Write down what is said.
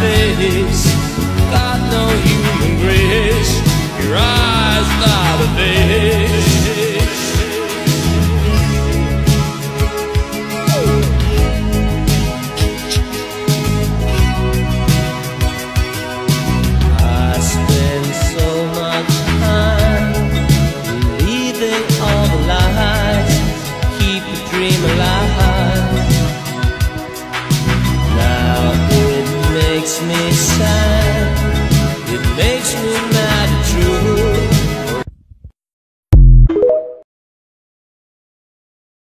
face, got no human grace. makes me sad, it makes me mad true.